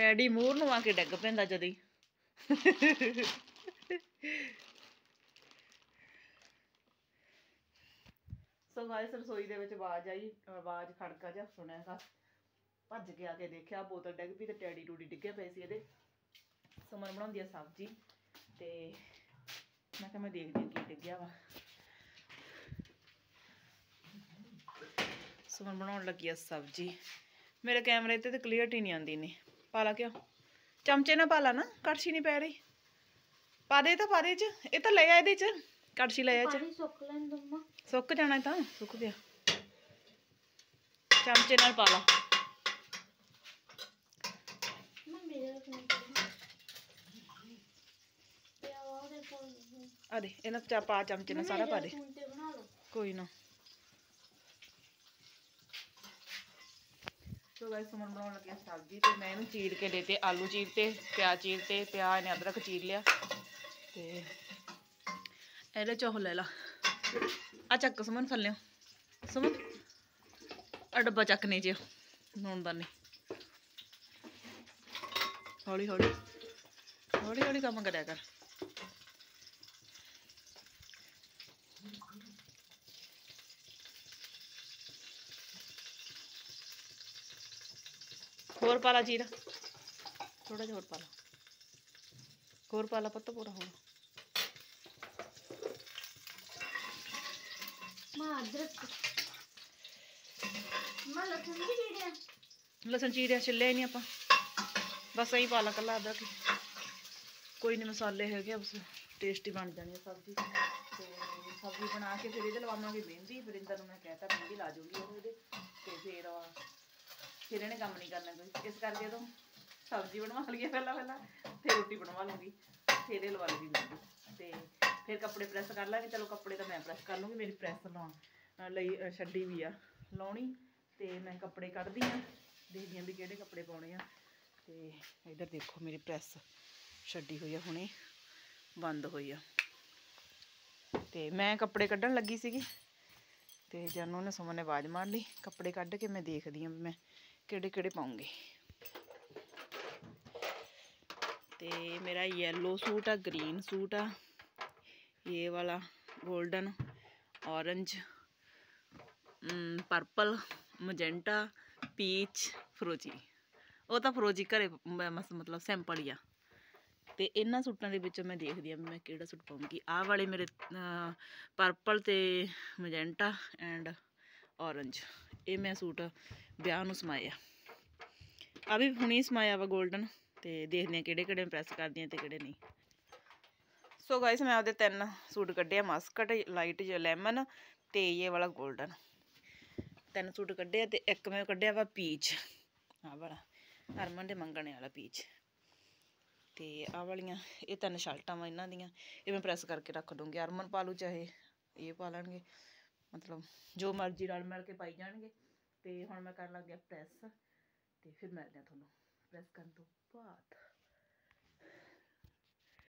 Teddy ਮੂਰ ਨੂੰ ਆ ਕੇ ਡਿੱਗ ਪੈਂਦਾ ਜਦੀ। ਸੋ ਗਾਇਸ ਰਸੋਈ ਦੇ ਵਿੱਚ ਆਵਾਜ਼ ਆਈ, ਆਵਾਜ਼ ਖੜਕਾ ਜਿਹਾ ਸੁਣਿਆ ਤਾਂ ਭੱਜ ਕੇ ਆ ਕੇ ਦੇਖਿਆ, ਬੋਤਲ ਡਿੱਗ ਪਈ ਤੇ ਟੈਡੀ ਟੂਡੀ ਡਿੱਗੇ ਪਏ ਸੀ ਇਹਦੇ। ਸੁਮਨ ਬਣਾਉਂਦੀ ਆ ਸਬਜ਼ੀ ਤੇ ਮੈਂ ਕਿਹਾ ਮੈਂ ਦੇਖਦੀ ਕੀ ਡਿੱਗਿਆ ਵਾ। ਸੁਮਨ ਬਣਾਉਣ ਲੱਗੀ ਆ ਸਬਜ਼ੀ। ਮੇਰੇ ਕੈਮਰੇ ਤੇ ਤੇ ਕਲੀਅਰਟੀ ਨਹੀਂ ਆਉਂਦੀ ਨੇ। ਪਾਲਾ ਕਿਉਂ? ਚਮਚੇ ਨਾਲ ਪਾਲਾ ਨਾ ਕੜਛੀ ਨਹੀਂ ਪੈ ਰਹੀ। ਪਾ ਦੇ ਤਾਂ ਪਾ ਦੇ ਚ। ਇਹ ਤਾਂ ਲੈ ਆ ਇਹਦੇ ਚ। ਕੜਛੀ ਲੈ ਆ ਚ। ਸੁੱਕ ਲੈਣ ਦਮਾ ਸੁੱਕ ਜਾਣਾ ਤਾਂ ਸੁੱਕ ਗਿਆ। ਚਮਚੇ ਨਾਲ ਪਾ ਲਾ। ਮੈਂ ਮੇਰੇ ਕੋਲ ਤੇ ਆਵਾ ਦੇ ਕੋਲ। ਆ ਦੇ ਇਹਨਾਂ ਚ ਪਾ ਚਮਚੇ ਨਾਲ ਸਾਰਾ ਪਾ ਦੇ। ਕੋਈ ਨਾ। ਸੋ ਗਾਇਸ ਸੁਮਨ ਬਣਾਉਣ ਲੱਗਿਆ ਸਬਜ਼ੀ ਤੇ ਮੈਂ ਇਹਨੂੰ ਚੀਰ ਕੇ ਦੇਤੇ ਆਲੂ ਚੀਰ ਤੇ, ਪਿਆਜ਼ ਚੀਰ ਤੇ, ਪਿਆਜ਼ ਨੇ ਅਦਰਕ ਚੀਰ ਲਿਆ ਤੇ ਇਹਦੇ ਚੋਂ ਉਹ ਲੈ ਲਾ। ਆ ਚੱਕ ਸੁਮਨ ਥੱਲਿਓ। ਸੁਮਨ ਆ ਡੱਬਾ ਚੱਕ ਨਹੀਂ ਜਿਓ ਨੂਣ ਦਾ ਨਹੀਂ ਹੌਲੀ ਹੌਲੀ ਹੌਲੀ ਹੌਲੀ ਕੰਮ ਕਰਿਆ ਕਰ। ਹੋਰ ਪਾ ਲਾ ਜੀਰਾ ਥੋੜਾ ਜਿਹਾ ਹੋਰ ਪਾ ਲਾ ਹੋਰ ਪਾ ਲਾ ਪੱਤਾ ਪੂਰਾ ਹੋਰ ਮੈਂ ਅਦਰਕ ਮੈਂ ਲਸਣ ਵੀ ਚੀੜਿਆ ਲਸਣ ਚੀਰਿਆ ਛਿੱਲਿਆ ਹੀ ਨਹੀਂ ਆਪਾਂ ਬਸ ਐਂ ਪਾ ਲਾ ਕੱਲਾ ਅਦਰਕ ਹੀ। ਕੋਈ ਨਹੀਂ ਮਸਾਲੇ ਹੈਗੇ ਬਸ ਟੇਸਟੀ ਬਣ ਜਾਣੀ ਹੈ ਸਬਜ਼ੀ ਤੇ ਸਬਜ਼ੀ ਬਣਾ ਕੇ ਫਿਰ ਇਹਦੇ ਲਵਾਵਾਂਗੇ ਮਹਿੰਦੀ ਵਰਿੰਦਰ ਨੂੰ ਮੈਂ ਕਹਿਤਾ ਮਹਿੰਦੀ ਲਾ ਜੂਗੀ ਉਹ ਇਹਦੇ ਤੇ ਫਿਰ ਅਹ, ਫਿਰ ਇਹਨੇ ਕੰਮ ਨਹੀਂ ਕਰਨਾ ਕੋਈ। ਇਸ ਕਰਕੇ ਤੋਂ ਸਬਜ਼ੀ ਬਣਵਾ ਲਈਏ ਪਹਿਲਾਂ ਪਹਿਲਾਂ, ਫਿਰ ਰੋਟੀ ਬਣਵਾ ਲੂੰਗੀ ਫਿਰ ਇਹ ਲਵਾ ਲੂੰਗੀ ਮਹਿੰਦੀ ਤੇ ਫਿਰ ਕੱਪੜੇ ਪ੍ਰੈਸ ਕਰ ਲਾਂਗੇ। ਚਲੋ ਕੱਪੜੇ ਤਾਂ ਮੈਂ ਪ੍ਰੈਸ ਕਰ ਲੂੰਗੀ ਮੇਰੀ ਪ੍ਰੈਸ ਲਾਉਣ ਲਈ ਛੱਡੀ ਵੀ ਆ, ਲਾਉਣੀ। ਤੇ ਮੈਂ ਕੱਪੜੇ ਕੱਢਦੀ ਆ, ਦੇਖਦੀ ਆ ਵੀ ਕਿਹੜੇ ਕੱਪੜੇ ਪਾਉਣੇ ਆ। ਤੇ ਇਧਰ ਦੇਖੋ, ਮੇਰੀ ਪ੍ਰੈਸ ਛੱਡੀ ਹੋਈ ਆ, ਹੁਣੇ ਬੰਦ ਹੋਈ ਆ। ਤੇ ਮੈਂ ਕੱਪੜੇ ਕੱਢਣ ਲੱਗੀ ਸੀਗੀ। ਤੇ ਜਾਨੂ ਨੇ ਸੁਮਨ ਨੇ ਆਵਾਜ਼ ਮਾਰ ਲਈ। ਕੱਪੜੇ ਕੱਢ ਕੇ ਮੈਂ ਦੇਖਦੀ ਆ ਵੀ ਮੈਂ ਕਿਹੜੇ ਕਿਹੜੇ ਪਾਉਂਗੇ? ਤੇ ਮੇਰਾ ਯੈਲੋ ਸੂਟ ਆ ਗ੍ਰੀਨ ਸੂਟ ਆ, ਇਹ ਵਾਲਾ golden orange purple magenta peach ਫਰੋਜੀ। ਉਹ ਤਾਂ ਫਰੋਜੀ ਘਰੇ ਮਤਲਬ ਸਿੰਪਲ ਹੀ ਆ। ਤੇ ਇਹਨਾਂ ਸੂਟਾਂ ਦੇ ਵਿੱਚੋਂ ਮੈਂ ਦੇਖਦੀ ਆ ਵੀ ਮੈਂ ਕਿਹੜਾ ਸੂਟ ਪਾਉਂਗੀ। ਆਹ ਵਾਲੇ ਮੇਰੇ ਪਰਪਲ ਤੇ ਮਜੈਂਟਾ ਐਂਡ orange ਇਹ ਮੈਂ ਸੂਟ ਵਿਆਹ ਨੂੰ ਸਮਾਇਆ। ਆ ਵੀ ਹੁਣੀ ਸਮਾਇਆ ਵਾ 골ਡਨ ਤੇ ਦੇਖਦੇ ਆ ਕਿਹੜੇ ਕਿਹੜੇ ਪ੍ਰੈਸ ਕਰਦੀ ਤੇ ਕਿਹੜੇ ਨਹੀਂ। ਸੋ ਗਾਇਸ ਮੈਂ ਆਪਦੇ ਤਿੰਨ ਸੂਟ ਕੱਢਿਆ ਮਸਕਟ ਲਾਈਟ ਜਿਹਾ ਲੈਮਨ ਤੇ ਇਹ ਵਾਲਾ 골ਡਨ ਤਿੰਨ ਸੂਟ ਕੱਢਿਆ ਤੇ ਇੱਕ ਮੈਂ ਕੱਢਿਆ ਵਾ ਪੀਚ ਆਹ ਵਾਲਾ, ਹਰਮਨ ਦੇ ਮੰਗਣੇ ਵਾਲਾ ਪੀਚ ਤੇ ਆਹ ਵਾਲੀਆਂ, ਇਹ ਤਿੰਨ ਸ਼ਰਟਾਂ ਵਾ ਇਹਨਾਂ ਦੀਆਂ, ਇਹ ਮੈਂ ਪ੍ਰੈਸ ਕਰਕੇ ਰੱਖ ਦੂੰਗੀ। ਹਰਮਨ ਪਾ ਲੂ ਚਾਹੇ ਇਹ ਪਾ ਲੈਣਗੇ। ਮਤਲਬ ਜੋ ਮਰਜ਼ੀ ਰਲ ਮਿਲ ਕੇ ਪਾਈ ਜਾਣਗੇ। ਤੇ ਹੁਣ ਮੈਂ ਕਰਨ ਲੱਗ ਗਿਆ ਪ੍ਰੈਸ, ਤੇ ਫਿਰ ਮਿਲਦੇ ਆ ਤੁਹਾਨੂੰ। ਪ੍ਰੈਸ ਕਰਨ ਤੋਂ ਬਾਅਦ।